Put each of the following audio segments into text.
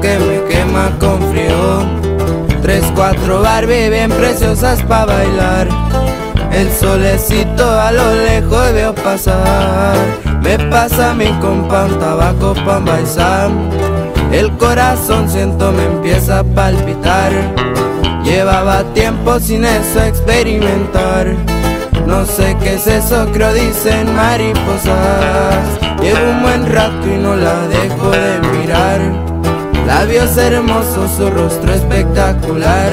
que me quema con frío. Tres, cuatro Barbie bien preciosas para bailar. El solecito a lo lejos veo pasar. Me pasa mi compa un tabaco pa' bailar. El corazón siento me empieza a palpitar. Llevaba tiempo sin eso experimentar. No sé qué es eso, creo dicen mariposas. Llevo un buen rato y no la dejo de mirar. Labios hermosos, su rostro espectacular.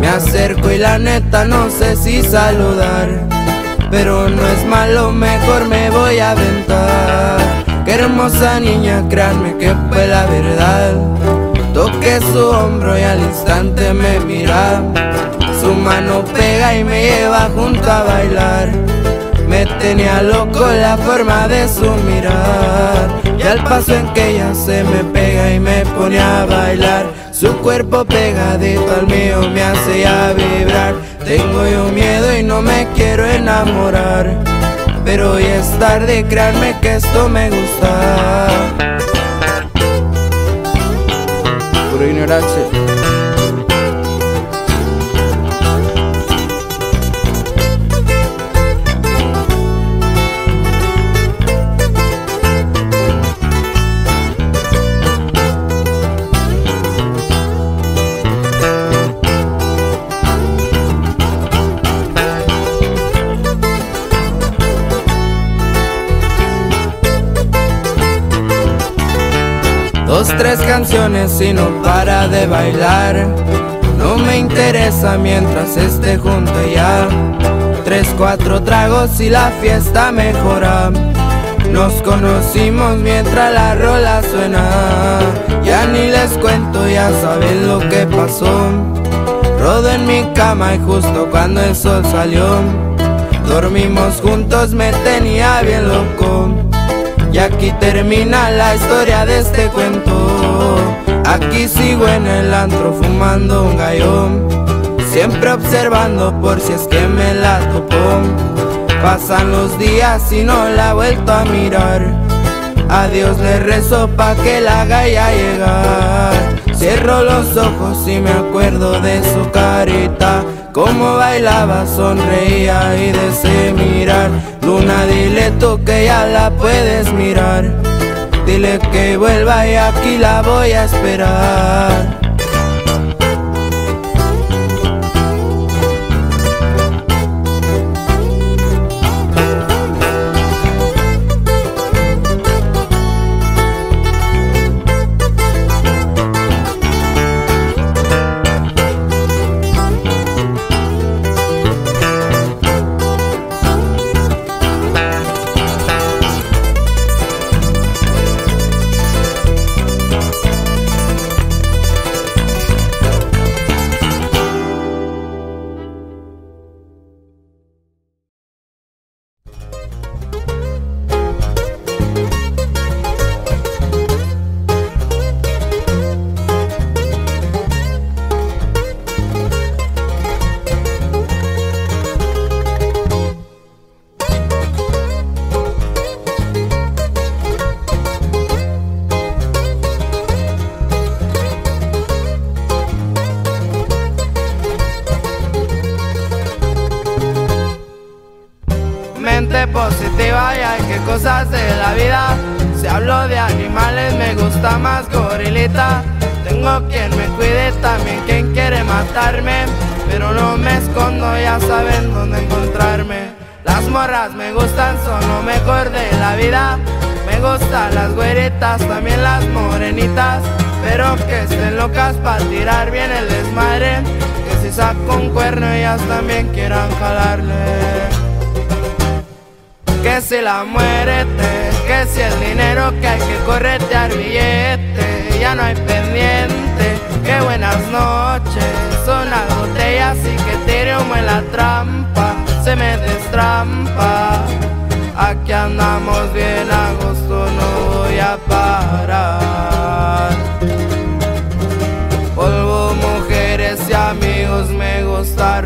Me acerco y la neta no sé si saludar. Pero no es malo, mejor me voy a aventar. Qué hermosa niña, créanme que fue la verdad. Toqué su hombro y al instante me mira. Su mano pega y me lleva junto a bailar. Me tenía loco la forma de su mirar. Y al paso en que ella se me pega y me pone a bailar. Su cuerpo pegadito al mío me hace ya vibrar. Tengo yo miedo y no me quiero enamorar. Pero hoy es tarde, créanme que esto me gusta. Ignorancia. Tres canciones y no para de bailar. No me interesa mientras esté junto ya. Tres, cuatro tragos y la fiesta mejora. Nos conocimos mientras la rola suena. Ya ni les cuento, ya saben lo que pasó. Rodo en mi cama y justo cuando el sol salió. Dormimos juntos, me tenía bien loco. Y aquí termina la historia de este cuento. Aquí sigo en el antro fumando un gallón. Siempre observando por si es que me la topó. Pasan los días y no la he vuelto a mirar. A Dios le rezo pa' que la haga ya llegar. Cierro los ojos y me acuerdo de su carita. Como bailaba, sonreía y deseo mirar. Luna, dile tú que ya la puedes mirar. Dile que vuelva y aquí la voy a esperar. Positiva y hay que cosas de la vida. Si hablo de animales me gusta más gorilita. Tengo quien me cuide, también quien quiere matarme. Pero no me escondo, ya saben dónde encontrarme. Las morras me gustan, son lo mejor de la vida. Me gustan las güeritas, también las morenitas. Pero que estén locas para tirar bien el desmadre. Que si saco un cuerno, ellas también quieran jalarle. Que si la muerte, que si el dinero que hay que corretear billete, ya no hay pendiente. Que buenas noches, son las botellas y que tire humo en la trampa, se me destrampa. Aquí andamos bien a gusto, no voy a parar. Polvo, mujeres y amigos, me gusta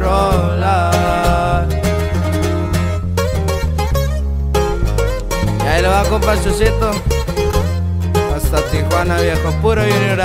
Y. Hasta Tijuana, viejo, puro Junior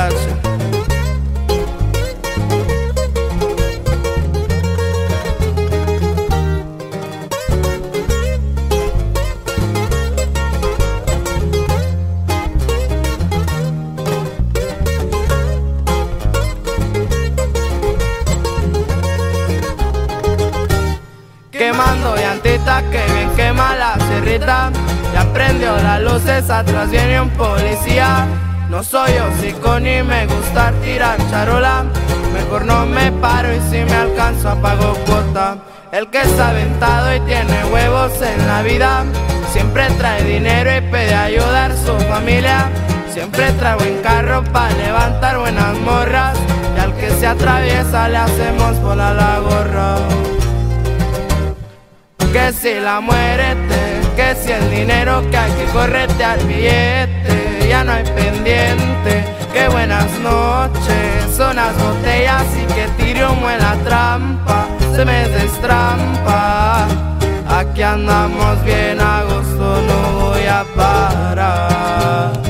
las luces, atrás viene un policía. No soy hocico ni me gusta tirar charola. Mejor no me paro y si me alcanzo apago cuota. El que está aventado y tiene huevos en la vida Siempre trae dinero y pide ayudar a su familia. Siempre trae buen carro para levantar buenas morras Y al que se atraviesa le hacemos volar la gorra que si la muerte, que si el dinero que hay que correte al billete, ya no hay pendiente, que buenas noches, son las botellas y que tire humo la trampa, se me destrampa, aquí andamos bien a gusto, no voy a parar.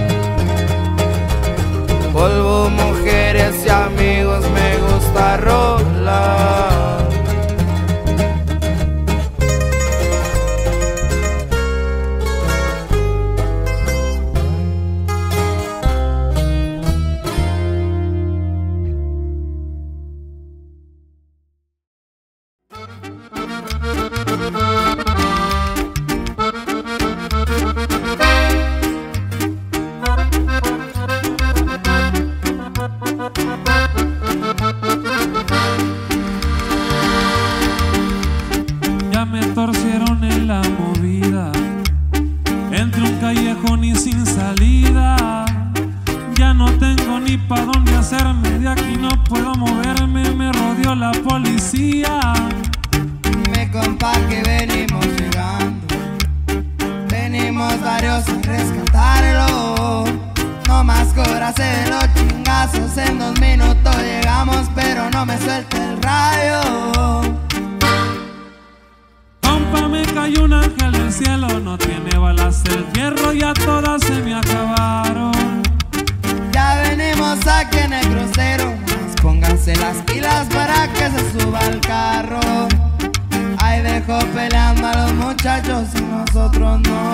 outro nome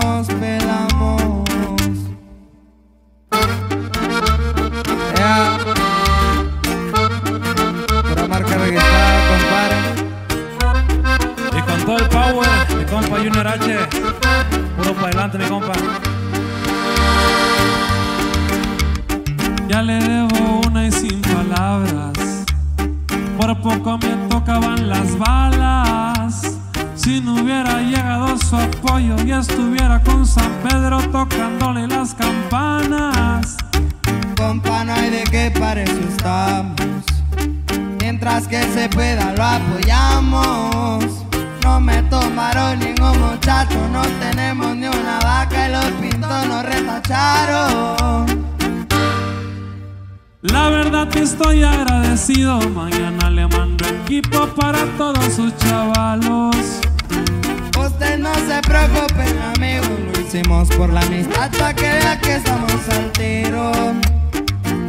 se preocupen amigos, lo hicimos por la amistad pa' que que estamos al tiro.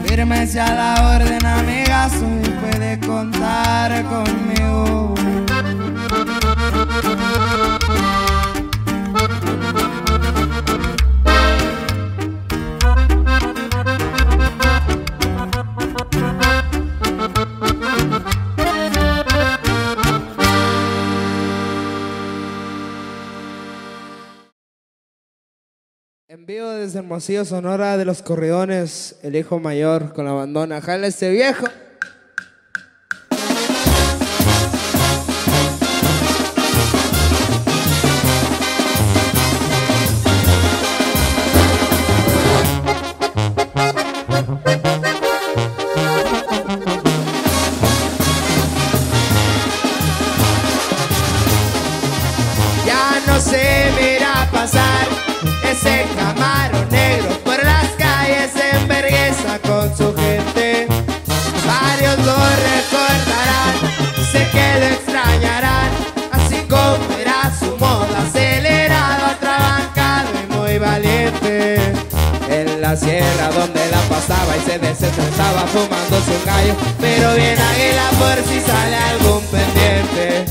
Firmes a la orden amigas, hoy puede contar conmigo. Hermosillo, Sonora de los Corridones, el hijo mayor con la bandona. Jale ese viejo. Sierra donde la pasaba y se desestresaba fumándose un gallo. Pero bien águila por si sale algún pendiente.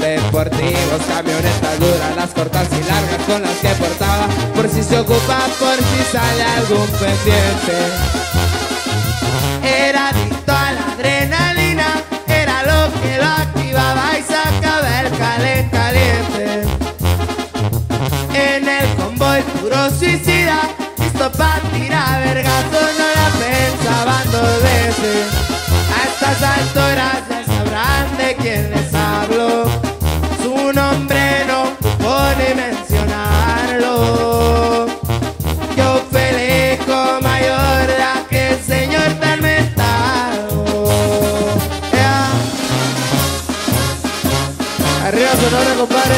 Deportivos, camionetas duras, las cortas y largas con las que portaba. Por si se ocupa, por si sale algún pendiente. Era adicto a la adrenalina, era lo que lo activaba y sacaba el caliente. En el convoy puro suicida, A estas alturas ya sabrán de quién les hablo. Su nombre no pone mencionarlo. Yo felijo mayor la que el Señor tan mentado. Yeah. Arriba Sonora, compadre.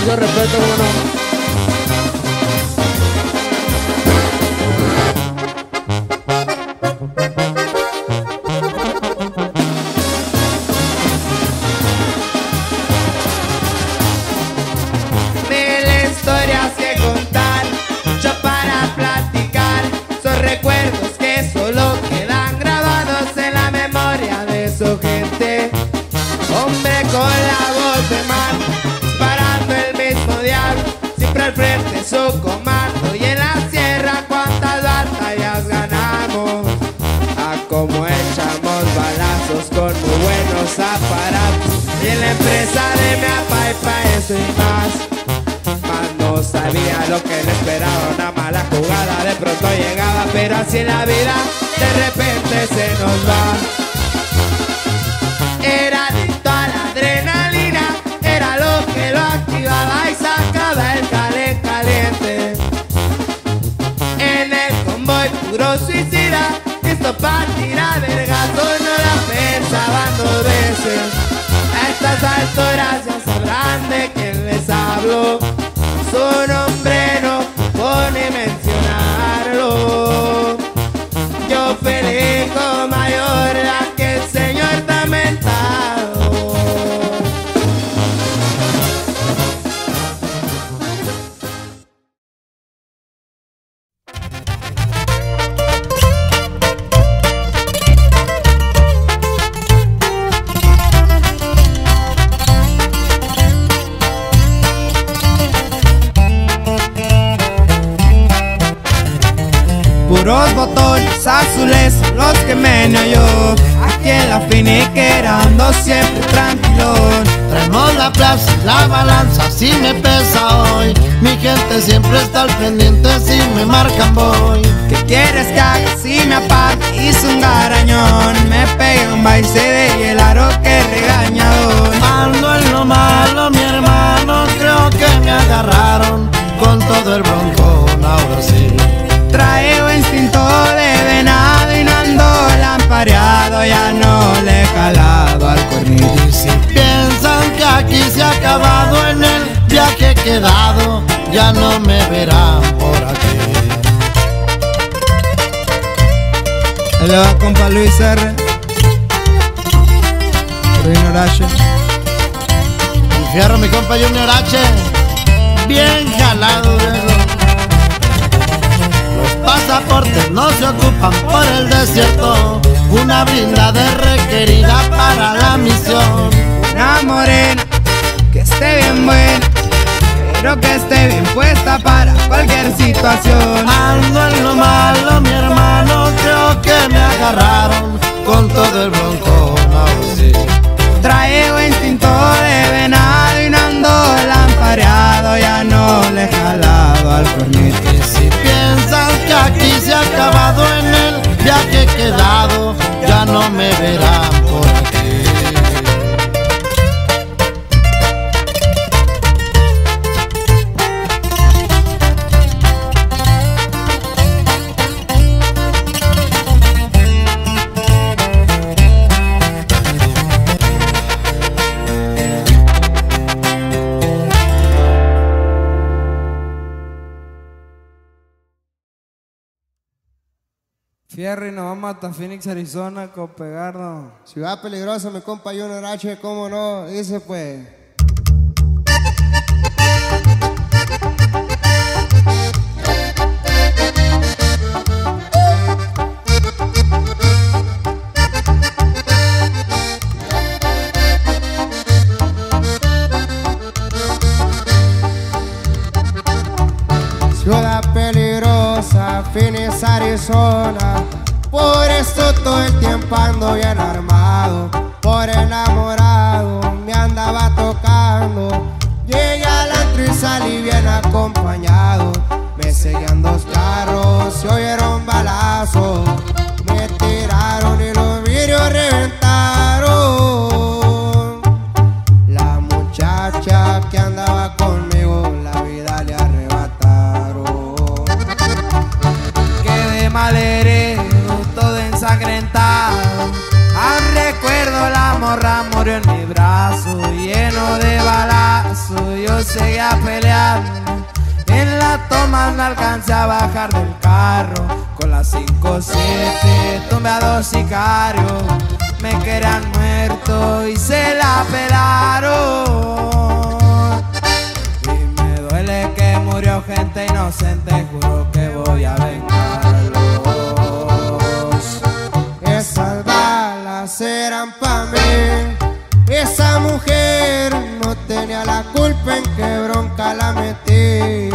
Mucho respeto, como. Como echamos balazos con muy buenos aparatos. Y en la empresa de mi apa y pa' eso y más. Mas no sabía lo que le esperaba Una mala jugada de pronto llegaba Pero así la vida de repente se nos va Para tirar vergazo No la pensaban dos veces. A estas alturas ya sabrán de quién les hablo. Su nombre la balanza, si me pesa hoy. Mi gente siempre está al pendiente, si me marcan voy. ¿Qué quieres que haga si me aparte? Hice un garañón Me pegué un baile y el aro que regañador Ando en lo malo, mi hermano, creo que me agarraron con todo el broncón, ahora sí. Traigo instinto de acabado en el viaje quedado, ya no me verán por aquí. Va compa Luis R. Horacio. El fierro, mi compa Junior H, bien jalado, viejo. Los pasaportes no se ocupan por el desierto, una blindada es requerida para la misión. Una morena esté bien buena, pero que esté bien puesta para cualquier situación. Ando en lo malo, mi hermano, creo que me agarraron con todo el bronco, no, sí. Traigo instinto de venado y no ando lampareado, ya no le he jalado al cornito. Y si piensan que aquí se ha acabado en el viaje quedado, ya no me verán por Jerry Navama, hasta Phoenix, Arizona, Copegardo. Ciudad peligrosa, mi compa Junior H, cómo no, dice pues. Ciudad peligrosa, Phoenix, Arizona. Por eso todo el tiempo ando bien armado. Por enamorado me andaba tocando. Llegué al antro y salí bien acompañado. Me seguían dos carros, se oyeron balazos. De balazos. Yo seguía peleando. En la toma no alcancé a bajar del carro. Con las 5-7 tomé a dos sicarios. Me querían muerto y se la pelaron. Y me duele que murió gente inocente, juro que voy a vengarlos. La culpa en que bronca la metí.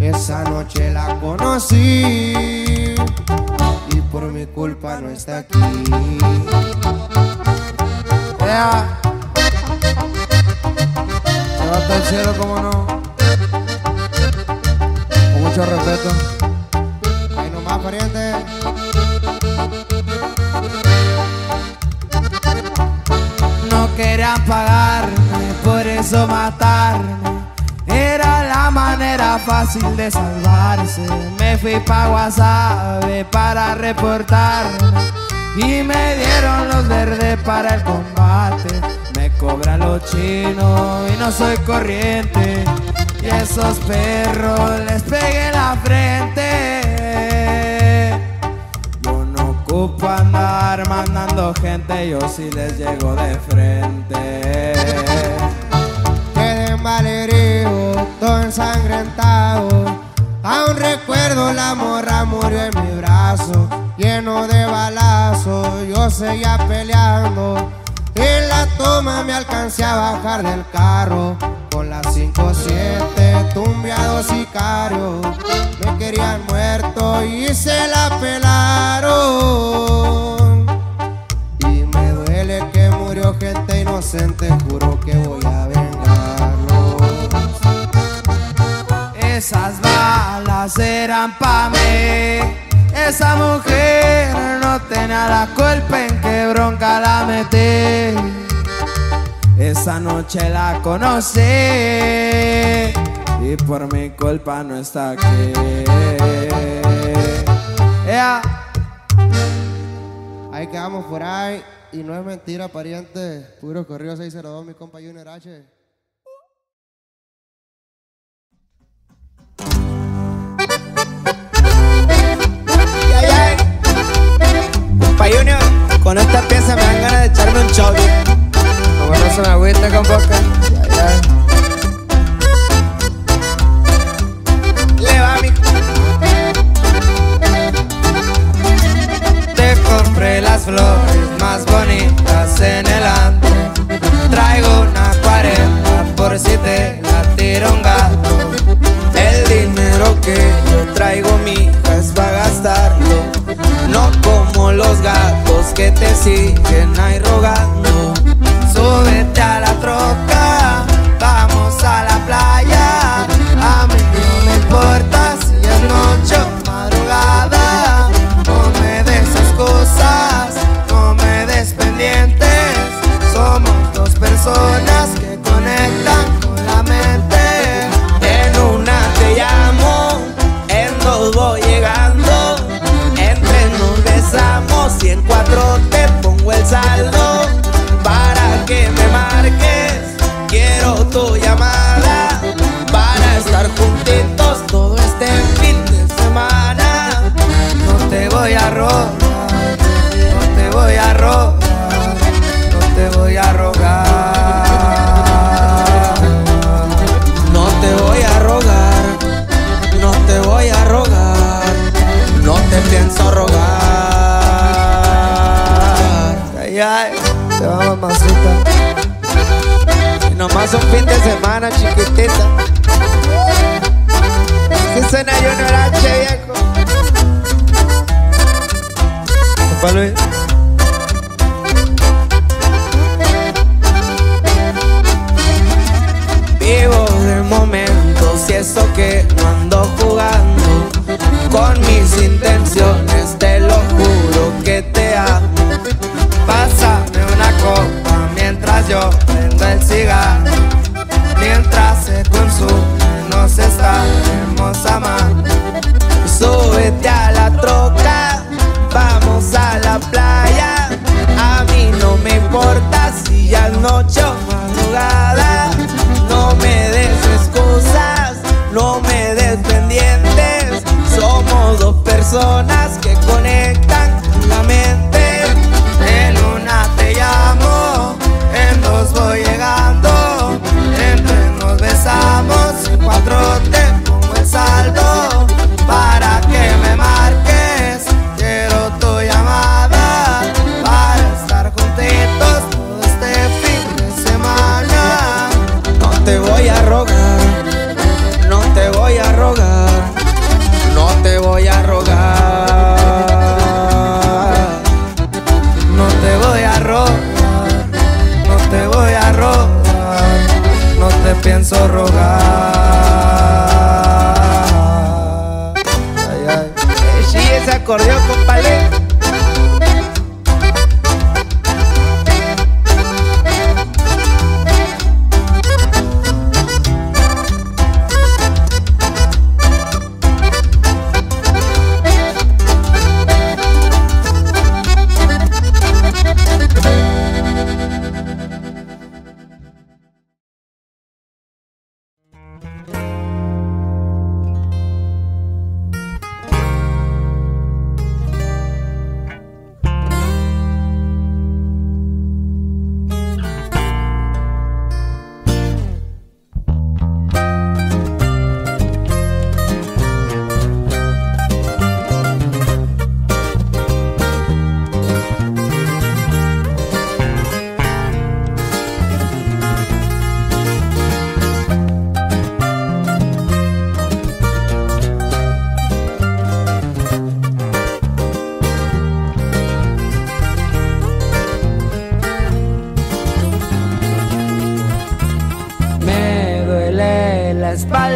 Esa noche la conocí y por mi culpa no está aquí. Ea. Se va hasta el cielo, como no. Con mucho respeto. Eso matarme. Era la manera fácil de salvarse. Me fui pa' Guasave para reportarme. Y me dieron los verdes para el combate. Me cobran los chinos y no soy corriente. Y esos perros les pegué la frente. Yo no ocupo andar mandando gente, yo sí les llego de frente. La morra murió en mi brazo, lleno de balazos. Yo seguía peleando. En la toma me alcancé a bajar del carro. Con las 5-7 tumbeados sicarios. Me querían muerto y se la pelaron. Y me duele que murió gente inocente, juro que voy a vengarlos. Esas balas eran pa' mí. Esa mujer no tenía la culpa en que bronca la metí. Esa noche la conocí y por mi culpa no está aquí. Ea. Ahí quedamos por ahí. Y no es mentira, pariente. Puro corrido 602, mi compa Junior H. Junior, con esta pieza me dan ganas de echarme un shot. Como no se me agüita con boca. Ya, ya. Le va mi Te compré las flores más bonitas en el antro. Traigo una 40 por si te la tira un gato. El dinero que yo traigo, mija, es para gastarlo. No como los gatos que te siguen ahí rogando. Súbete a ay, ay. Te va mamacita. Y nomás un fin de semana, chiquitita. Si suena yo no era che, viejo. Papá Luis. Vivo del momento, si eso que no ando jugando. Con mis intenciones, te lo juro que te amo. Yo prendo el cigarro, mientras se consume nos estaremos amando. Súbete a la troca, vamos a la playa. A mí no me importa si es noche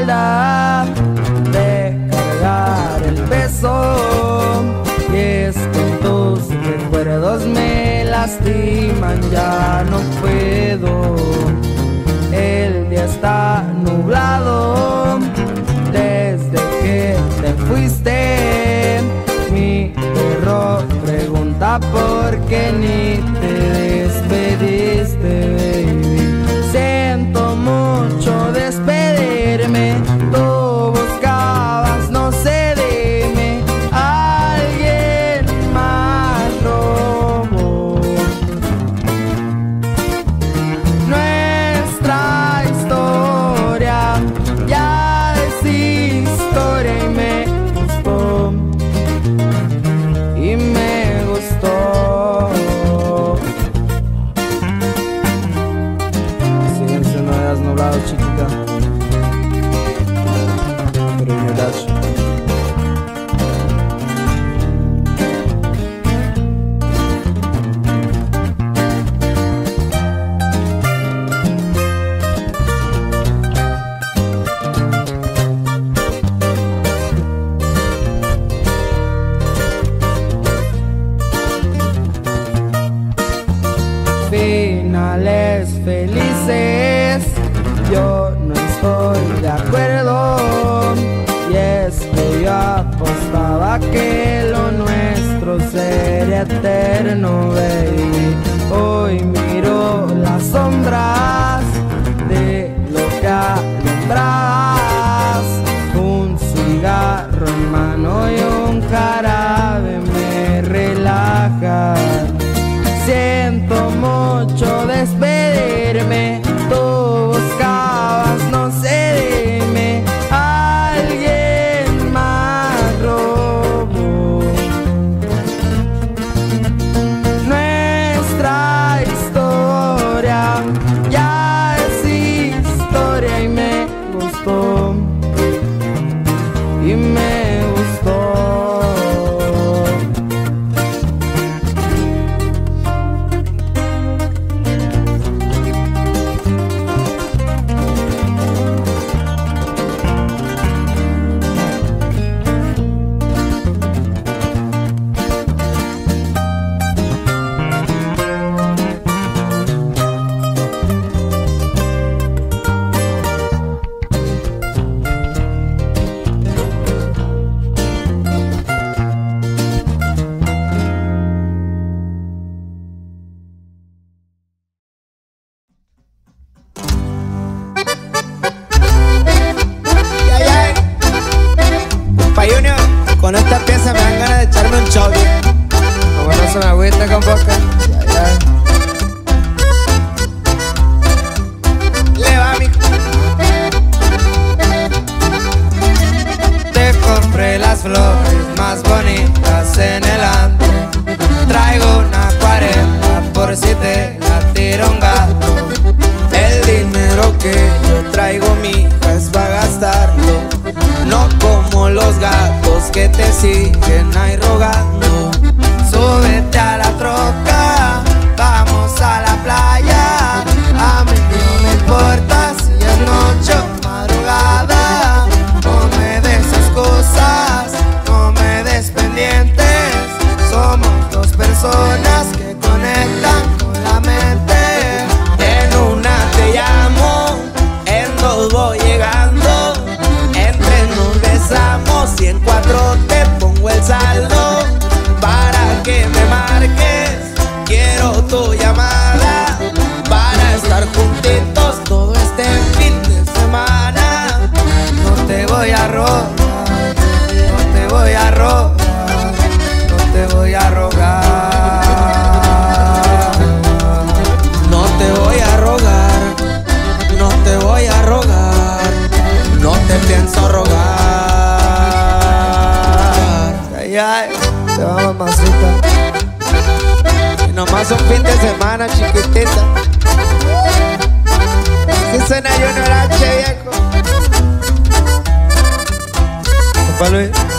de cargar el peso y es que tus recuerdos me lastiman, ya no puedo. El día está nublado desde que te fuiste. Mi perro pregunta por qué ni te días nublados, Papá